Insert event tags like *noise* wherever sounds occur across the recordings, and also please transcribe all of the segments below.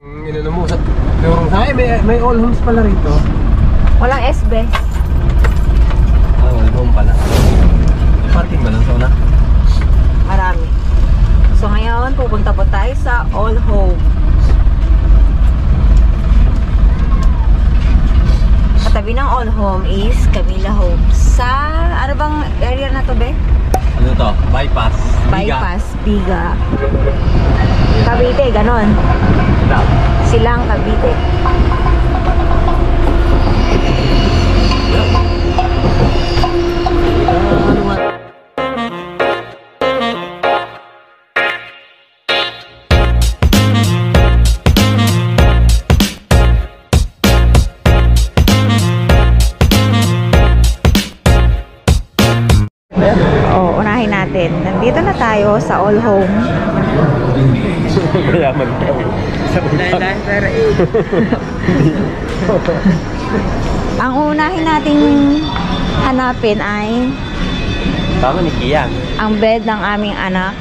Inano mo sa lorong sa may, may all homes pala rito. Walang SB. Ah, all home pala. Parking ba lang sa una? Marami. So ngayon, pupunta po tayo sa All Home. Katabi ng All Home is Camila Home. Sa, ano bang area na to, be? Ano to? Bypass. Biga. Bypass, Biga. Cavite, ganon. Stop. Silang Cavite. Ano Nandito na tayo sa All Home. Mayaman utang. *laughs* Ang unahin nating hanapin ay Tama ni Kian. ang bed ng aming anak.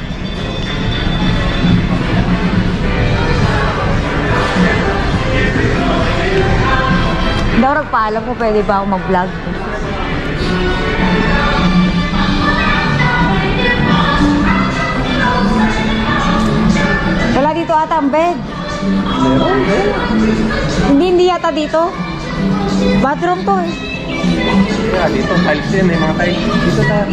Daw nagpaalam ko pwede ba ako mag-vlog. Wala dito ata ang bed. Meron, meron. Hindi, hindi yata dito. Bathroom to eh. Yeah, dito, tiles yan. May mga tiles. Dito tayo.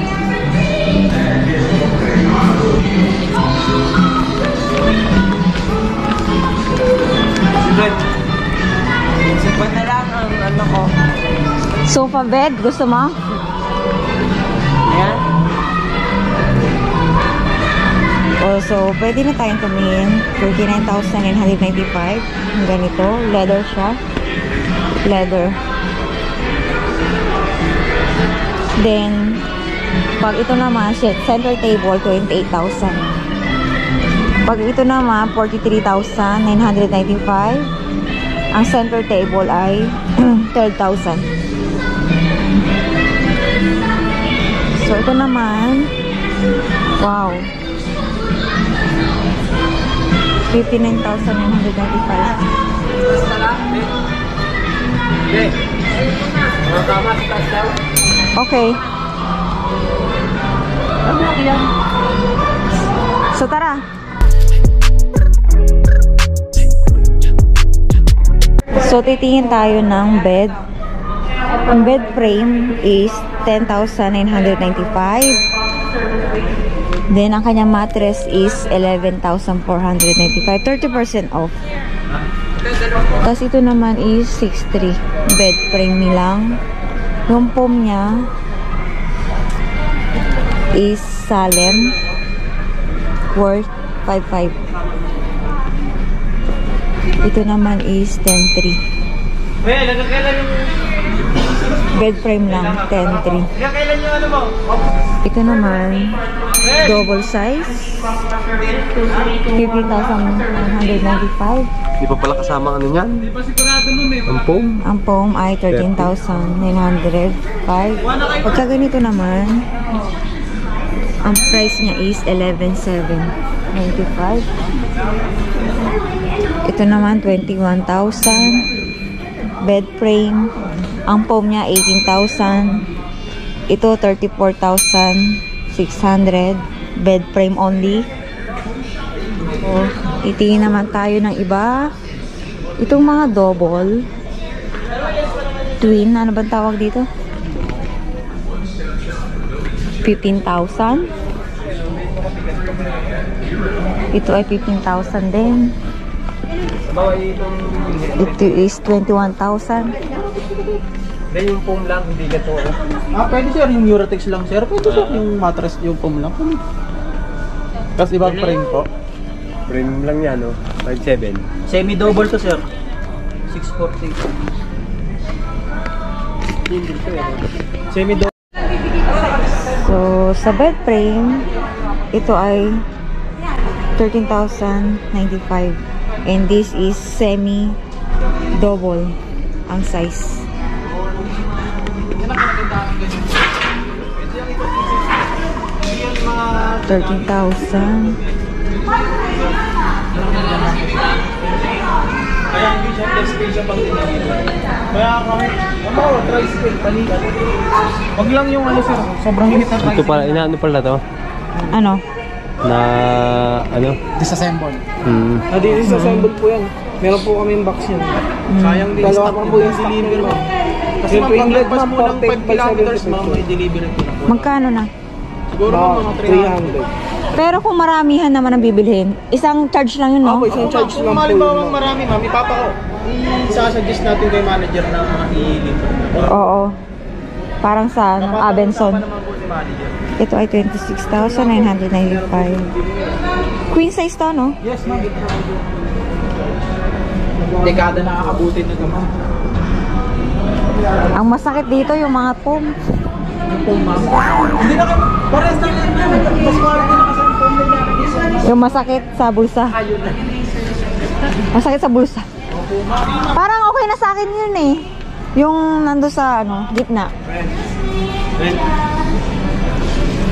Sipat na lang ang ano ko. Sofa bed, gusto mo? Oh, so, pwede na tayong tumingin. 39,995. Ang ganito. Leather siya. Leather. Then, pag ito naman, center table, 28,000. Pag ito naman, 43,995. Ang center table ay *clears throat* 12,000. So, ito naman, wow, 59,995. Okay. So, tara. So, titingin tayo ng bed. Ang bed frame is 10,995. Then, ang kanyang mattress is 11,495. 30% off. Tapos, ito naman is 6,300. Bed frame nilang. Yung foam niya is Salem worth 5.5. Ito naman is 10.3. Well, nagkakailan yung... Bed frame lang, 10.3. Nagkakailan yung ano mo? Ito naman, double size, 15,195. Di pa pala kasama ano niyan? May... Ang foam? Ang foam ay 13,905. Pagka ganito naman, ang price niya is 11,795. Ito naman, 21,000. Bed frame. Ang foam niya, 18,000. Ito, 34,600. Bed frame only. So, itingin naman tayo ng iba. Itong mga double. Twin, ano bang tawag dito? 15,000. Ito ay 15,000 din. Ito is 21,000. Then yung foam lang, hindi gato. Ah, pwede sir, yung Eurotex lang sir. Pwede sir, yung mattress, yung foam lang. Pwede. Tapos ibang frame po. Frame lang yan, no? 5.7. Semi-double to sir. 640. Semi-double. So, sa bed frame, ito ay 13,095. And this is semi-double ang size. Thirteen thousand. siya pag dineliver. Kaya kahit, ano, tricycle, balikan. Wag lang yung ano sir, sobrang liit na Ito tricycle. pala, inaano pala to? Ano? Na, ano? Disassemble. Hmm. Ah, di disassemble po yan. Meron po kami yung box yan. Sayang din Dalawa pa po yung deliver mo. Kasi paglagpas ma'am, mo ng 5 45, kilometers, 75 ma'am, may delivery ko na po. Magkano na? Siguro ma'am, mga 300. 300. Pero kung maramihan naman ang bibilhin, isang charge lang yun, no? Opo, isang charge Kung lang po malimbawang yun. marami, ma'am, ipapa ko. I-suggest natin kay manager na i-deliver. Oo. Parang sa ano, Abenson. naman po ni manager. Ito ay 26,995. Queen size to, no? Yes, ma'am. Dekada nakakabutin na ma'am. Ang masakit dito yung mga foam. Yung ma'am. Hindi na kayo, parehas na lang ma'am. Mas quality na kasi yung phone na Yung masakit sa bulsa. Ayun na. Masakit sa bulsa. Parang okay na sa akin yun eh. Yung nando sa ano, gitna.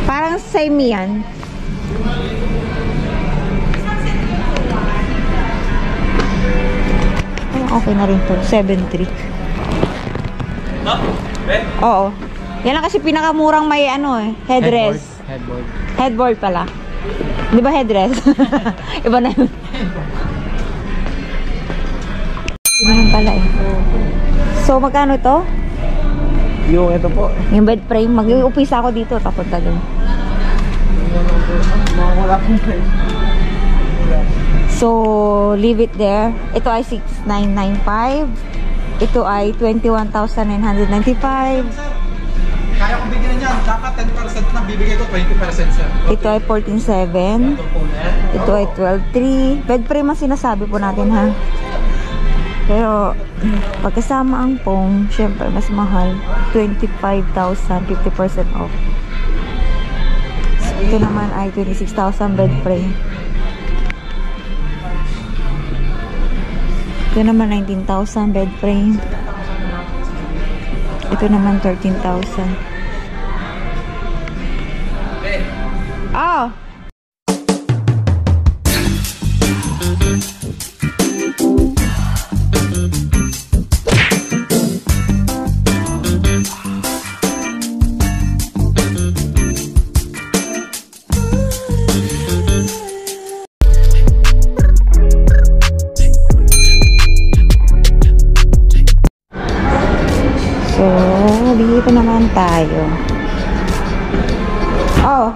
Parang same yan. Okay na rin to. 7.3. Oo. Yan lang kasi pinakamurang may ano eh. Headrest. Headboard. Headboard pala. Di ba headrest? *laughs* Iba na yun. Iba pala eh. So, magkano to? Yung ito po. Yung bed frame, mag-uupisa ako dito, papunta. Mga wala pong price. So, leave it there. Ito ay 6,995. Ito ay 21,995. Kaya kong bigyan niyan. Dapat 10% na bibigay ko 20% sir. Ito ay 14,700. Ito ay 12,300. Bed frame ang sinasabi po natin ha. Pero, pagkasama ang pong, syempre, mas mahal. 25,000, 50% off. Ito naman ay 26,000 bed frame. Ito naman 19,000 bed frame. Ito naman 13,000. Tayo. Oh,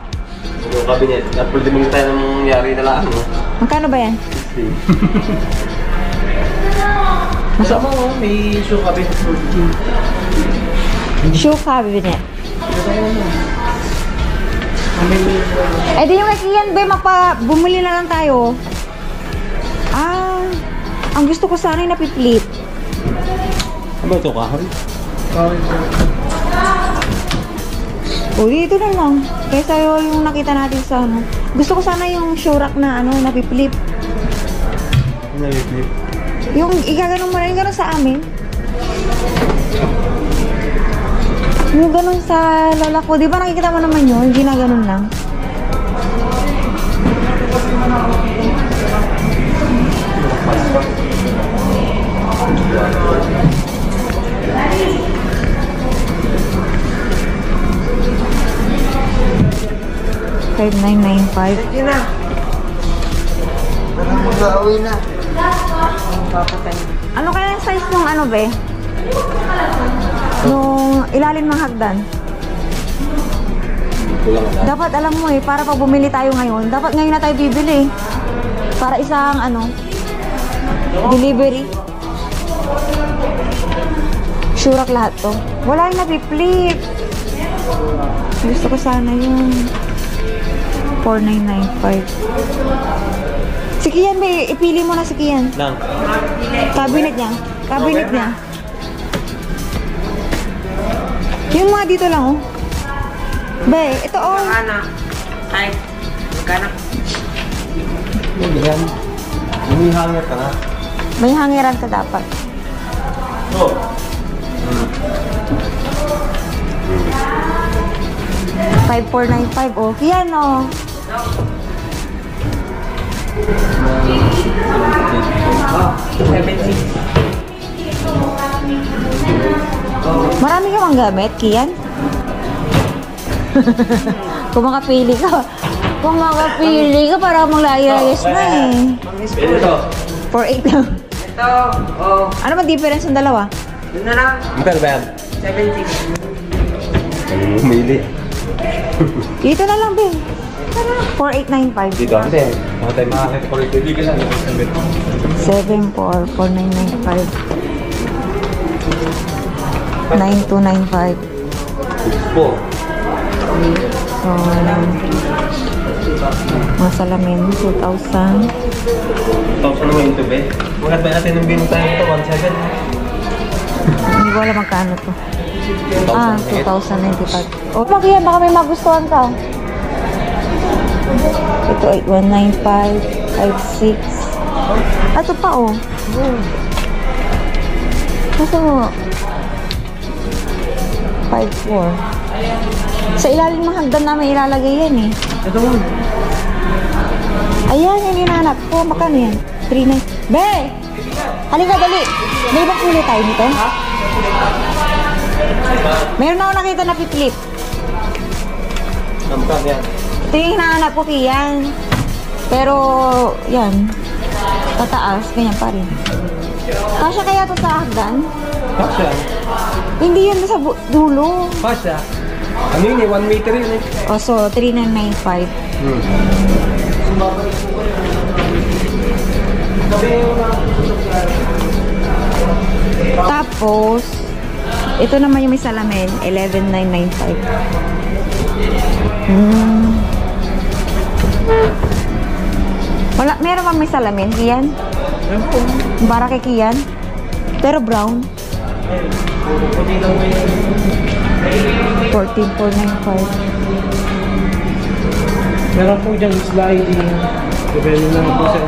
Yung cabinet. Napul din tayo ng nangyari na lang. No? magkano ba yan? Masama *laughs* mo, may shoe cabinet. Shoe cabinet. Eh di yung kay Kian, be, mapa, bumili na lang tayo. Ah, ang gusto ko sana yung napiplit. Ano ito kahoy? O, dito na lang. Kaysa yung nakita natin sa ano. Gusto ko sana yung shoe rack na ano, napiplit. Nalipip. Yung igaganon mo na yung ganon sa amin. Yung ganon sa lola ko. Di ba nakikita mo naman yun? Ginaganon lang. Five nine nine five. Sige na. Mag-uwi na. Ano kaya yung size ng ano be? Yung ilalim ng hagdan. Dapat alam mo eh, para pag bumili tayo ngayon, dapat ngayon na tayo bibili. Para isang ano, delivery. Surak lahat to. Wala yung napi-flip. Gusto ko sana yung 4995. Si Kian, be, ipili mo na si Kian. Lang. Cabinet niya. Cabinet niya. Yung mga dito lang, oh. Be, ito, oh. Anak. Ay. Magkana. Yan. May hanger ka na. May hangiran ka dapat. Oh. 5495, oh. Yan, oh. Marami ka mang gamit, Kian? *laughs* Kung makapili ka. Kung makapili ka, para maglayas na eh. Ito. 4-8 lang. Ito, oh. Ano ba difference ng dalawa? Yun na lang. Magkano ba yan? 17. Umili. Dito na lang, Bing. Tara, 4.895. Dito. Hindi. Mga tayo makakit ko rin. Hindi ka lang. 7.4, 4.995. 9295. Po. So, mga salamin, 2,000. Tapos ano mo yung tube? Magkat ba natin nung binong tayo ito? 1.7? Hindi ko alam magkano to. Ah, 2,095. O, oh, yan, baka may magustuhan ka. Ito, 8195, 56. Ah, ito pa, oh. Gusto mo? 54. Sa ilalim ng hagdan namin ilalagay yan eh. Ito mo. Ayan, yung hinahanap ko. Makano yan? 39. Be! Halika, dali. May ibang kulay tayo nito? Meron ako nakita na piplip. Ang magkano yan? Ito yung hinahanap ko, Kian. Pero, yan. Tataas, ganyan pa rin. Kasya kaya to sa hagdan? Kasha. Hindi yun sa dulo. Kasha. Ano yun eh? 1 meter yun eh. O, so, 3995. Hmm. Tapos, ito naman yung may salamin, 11,995. Hmm. Wala, meron may salamin, Kian? Para kay Kian? Pero brown. 14,495. Meron po diyang sliding. Depende na po sa.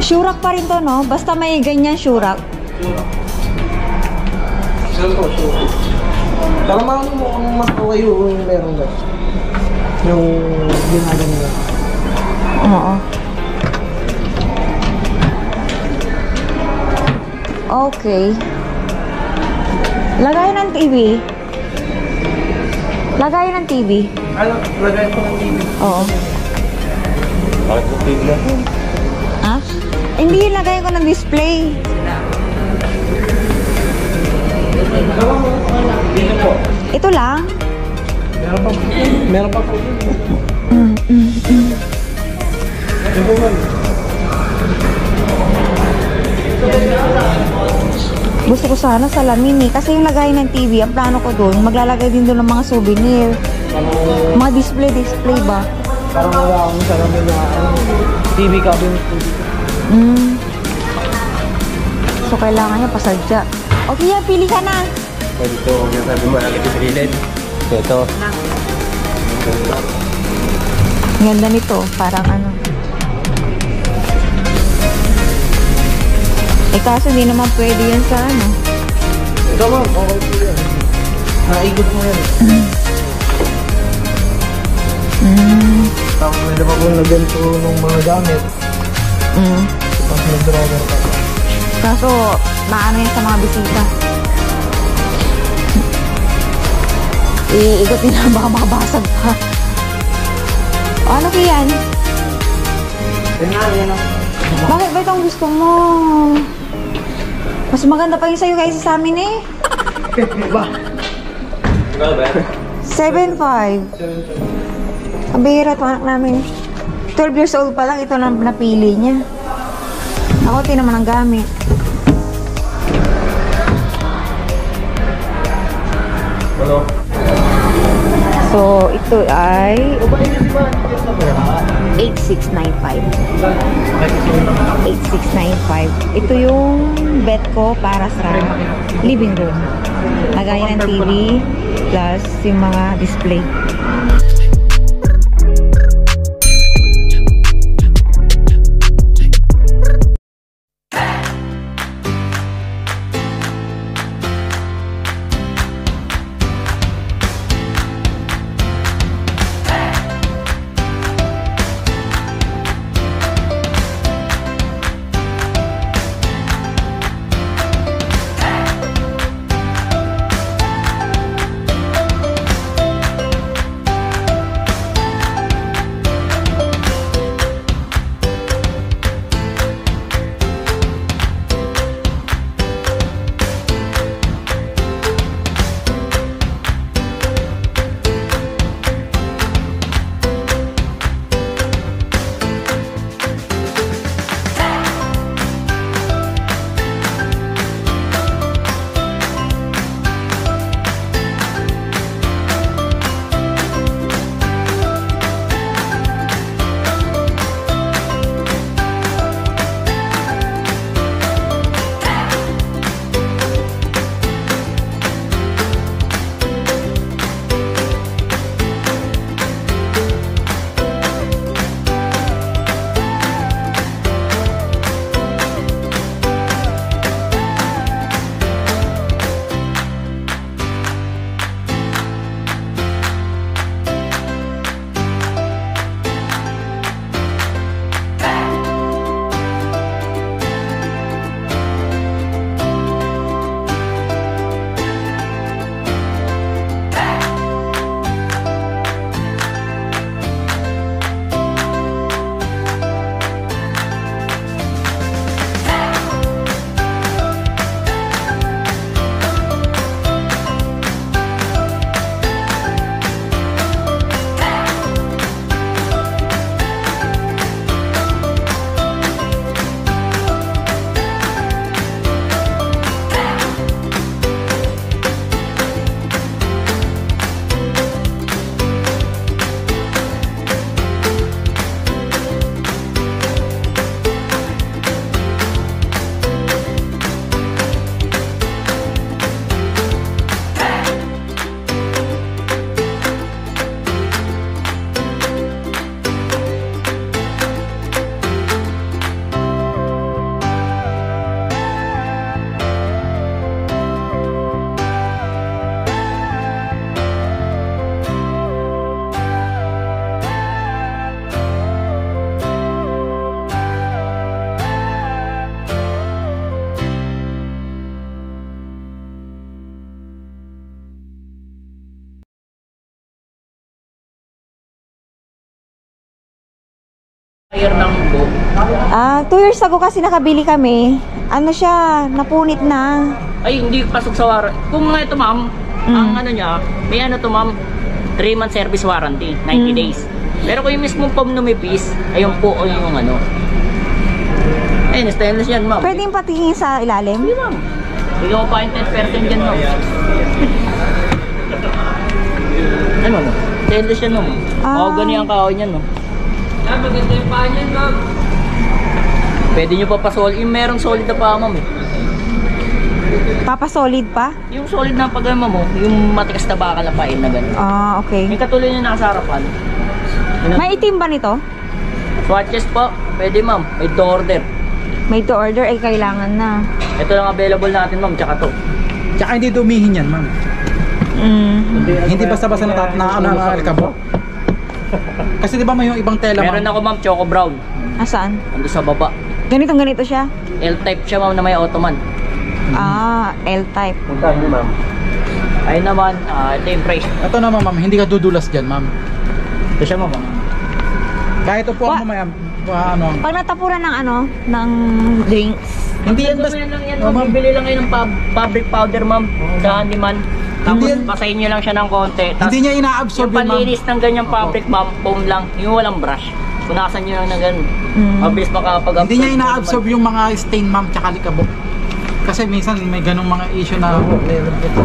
Shurak pa rin to, no? Basta may ganyan shurak. Meron po, sure. Para maano mo kung mas okay yung meron ba? Yung ginagano nila. Oo. Okay. Lagay ng TV. Lagay ng TV. Ano, lagay ko ng TV. Oo. Bakit mo tignan? Ha? Hindi, lagay ko ng display. Dito po. Ito lang. Meron pa po. Meron pa po. Mm, mm, mm. Gusto ko sana salamin eh. Kasi yung lagay ng TV, ang plano ko doon, maglalagay din doon ng mga souvenir. Mga display-display ba? parang wala akong salamin na ano, TV po dito. Mm. So, kailangan niya pasadya. Okay, yan, pili ka na. Pwede ito. Yung sabi mo, ito sa gilid. Ito. Ang Ganda nito, parang ano. Eh kaso hindi naman pwede yan sa ano. Ito ma'am, okay po yan. Naikot mo yan. Mm. Tapos pwede pa po lagyan po ng mga gamit. Mm. Tapos may drawer pa. Kaso, maano yan sa mga bisita. Iikot nila *laughs* baka makabasag pa. O, ano yan? Yan na, yan na. Bakit ba itong gusto mo? Mas maganda pa yung sa'yo kaysa sa amin eh. *laughs* Ba? Magkano ba yan? 7'5". Ang bihira to anak namin. 12 years old pa lang, ito na napili niya. Ako, ti naman ang gamit. Ano? So, ito ay 8695. 8695. Ito yung bet ko para sa living room. Lagayan ng TV plus yung mga display. Fire ng buo. Ah, two years ago kasi nakabili kami. Ano siya, napunit na. Ay, hindi pasok sa warranty. Kung nga ito, ma'am, Mm. ang ano niya, may ano to, ma'am, 3 month service warranty, 90 Mm. days. Pero kung yung mismong pom numipis, ayun po yung ano. Ayun, stainless yan, ma'am. Pwede yung patingin sa ilalim? Hindi, ma'am. Bigyan mo pa yung 10% dyan, ma'am. *laughs* ano, ma'am? Stainless yan, ma'am. Ah. Oo, ganyan ang kahoy niyan, ma'am. Ah, maganda yung paa niyan, ma'am. Pwede nyo pa pa-solid. Yung merong solid na pa, ma'am, eh. Papa solid pa? Yung solid na pag ma'am, oh, yung matikas na bakal na pain na gano'n. Ah, okay. Yung katuloy yung nasa harapan. Ang- May itim ba nito? Swatches po, pwede ma'am. May to order. May to order, eh kailangan na. Ito lang available natin ma'am, tsaka to. Tsaka hindi dumihin yan, ma'am. Mm. Hindi basta-basta natat na ano ang alikabok. *laughs* Kasi di ba may yung ibang tela, Meron ma'am? ako ma'am, choco brown. Asaan? Ando sa baba. Ganitong ganito siya? L-type siya ma'am na may ottoman. Ah, L-type. Punta niyo, ma'am. Ayun naman, ah, ito yung price. Ito naman, ma'am. Hindi ka dudulas dyan, ma'am. Ito siya ma'am. Kahit upuan Wa- mo, ma'am. ah, ano, Pag natapuran ng ano, ng drinks. hindi yan basta... lang yan, Oh, ma'am. ma'am. Bibili lang kayo ng pub- fabric powder ma'am. Sa handyman. Tapos Hindi yan- basahin nyo lang siya ng konti. Tapos Hindi niya ina-absorb yung panlinis ng ganyang fabric ma'am, foam lang. Yung walang brush. Punasan nyo lang ng ganun. Mm. Mabilis makapag-absorb. Hindi niya ina-absorb yung mga stain, ma'am, tsaka alikabok. Kasi minsan may ganong mga issue na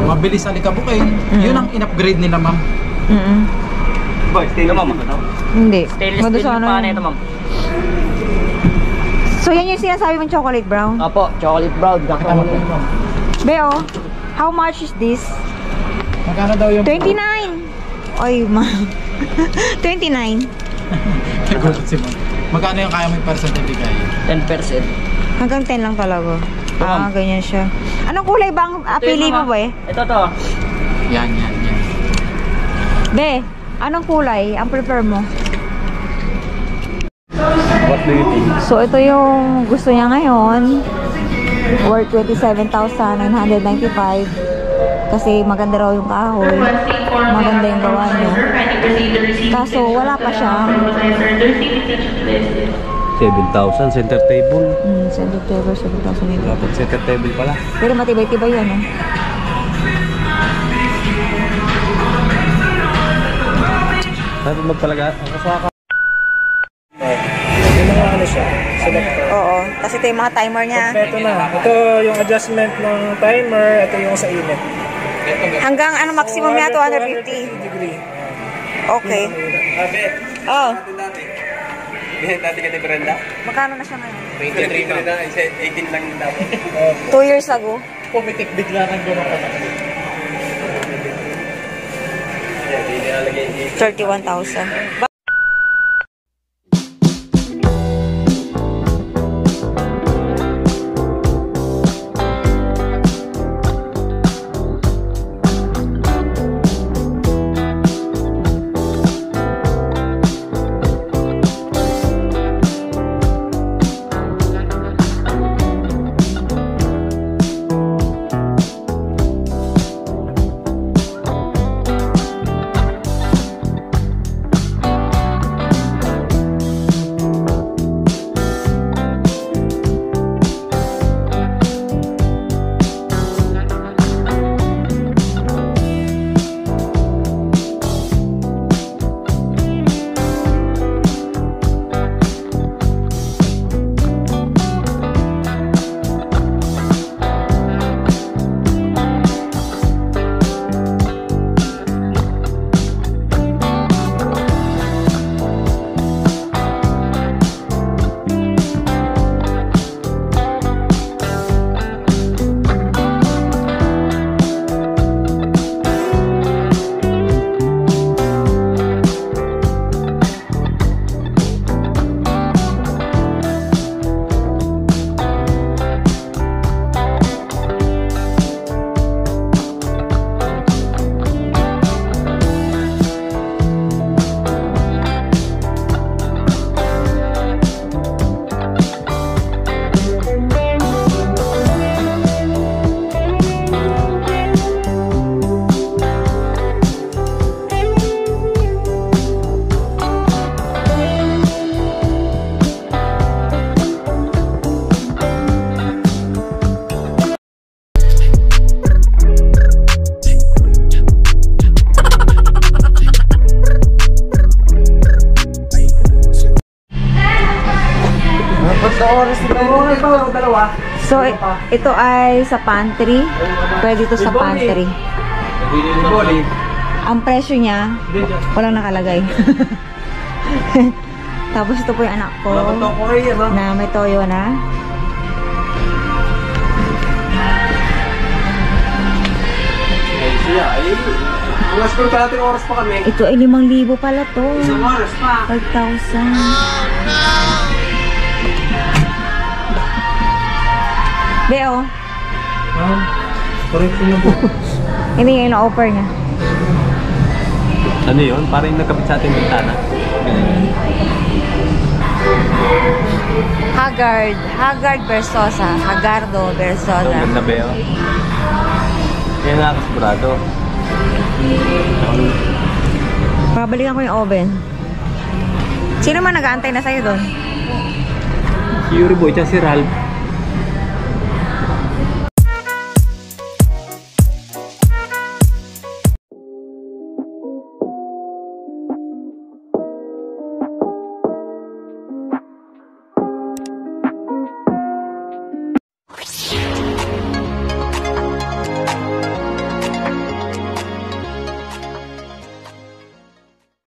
mabilis alikabukin. Yun ang in-upgrade nila, ma'am. Mm stay Ito na, ma'am. Hindi. Stainless steel sa yung ano pana ito ma'am. So yan yung sinasabi mong chocolate brown? Opo, chocolate brown. Na ma'am. Beo, how much is this? Magkano daw yung... 29! Oy, ma. *laughs* 29. Nagulat *laughs* si ma'am. Magkano yung kaya mo yung percent ibigay? 10%. Hanggang 10 lang talaga. Ah, ganyan siya. Anong kulay ba ang Ito pili yung mo mga- ba eh? Ito to. Yan, yan, yan. Be, anong kulay ang prefer mo? What do you think? So, ito yung gusto niya ngayon. Worth 27,995. Kasi maganda raw yung kahoy. Maganda yung gawa niya. Kaso, wala pa siya. 7,000 center table. Hmm, center table, 7,000 ito. Dapat center table pala. Pero matibay-tibay yan, eh. Dapat magpalaga. Ang kasaka. Oo. Kasi ito yung mga timer niya. Ito na. Ito yung adjustment ng timer. Ito yung sa init. Hanggang ano maximum niya, 250. degree. Okay. Oh. Bihin natin ka ni Brenda. Magkano na siya ngayon? 23 na. 18 lang dapat. *laughs* Two years ago. Pumitik bigla ng gano'n ka. Hindi nilalagay dito. 31,000. So, ito ay sa pantry. Pwede ito sa pantry. Ang presyo niya, walang nakalagay. *laughs* Tapos ito po yung anak ko ko ko na may toyo na. School pa natin oras pa kami. Ito ay 5,000 pala to. Isang oras pa. 5,000. Beo, Ma'am, correction na po. *laughs* hindi yung ino-offer niya. Ano yun? Parang yung nagkapit sa ating bintana. Haggard. Haggard Versosa. Hagardo Ang Versosa. ganda ba yun? Kaya nga kasigurado. Babalikan ko yung oven. Sino man nag-aantay na sa'yo doon? Si Yuri Boy, tsaka si Ralph.